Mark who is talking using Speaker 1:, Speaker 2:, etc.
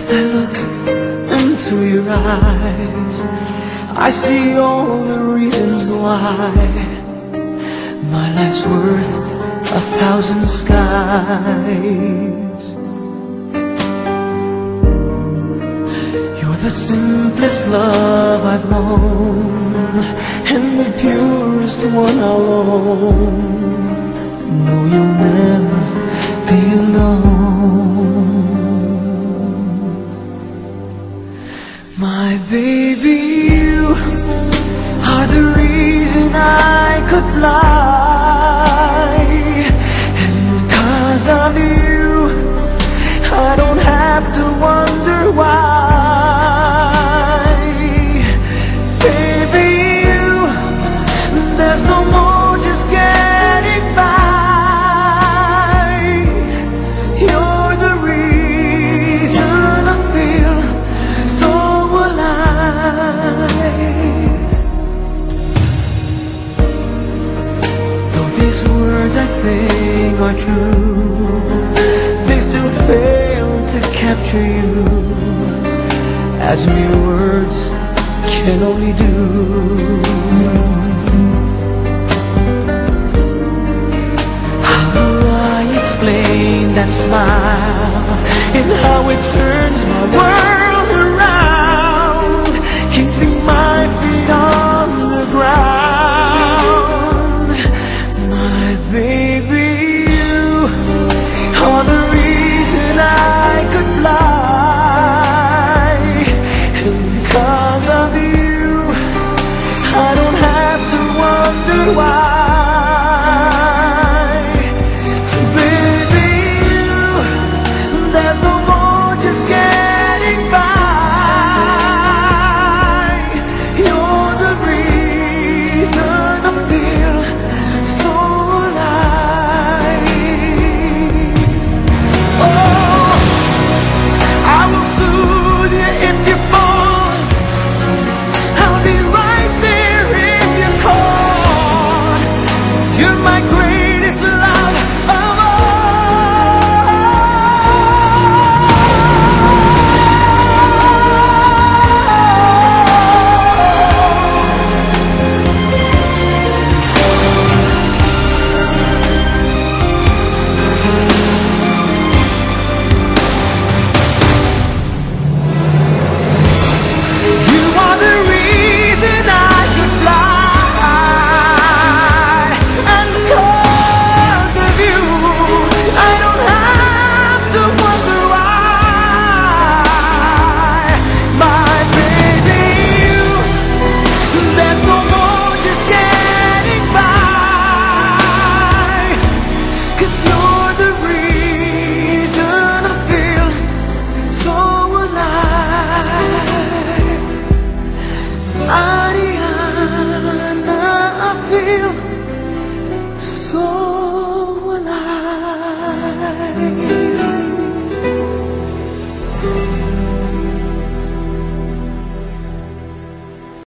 Speaker 1: As I look into your eyes, I see all the reasons why my life's worth a thousand skies. You're the simplest love I've known, and the purest one I'll own. No, you'll never be alone. As mere words can only do. How do I explain that smile and how it turns my world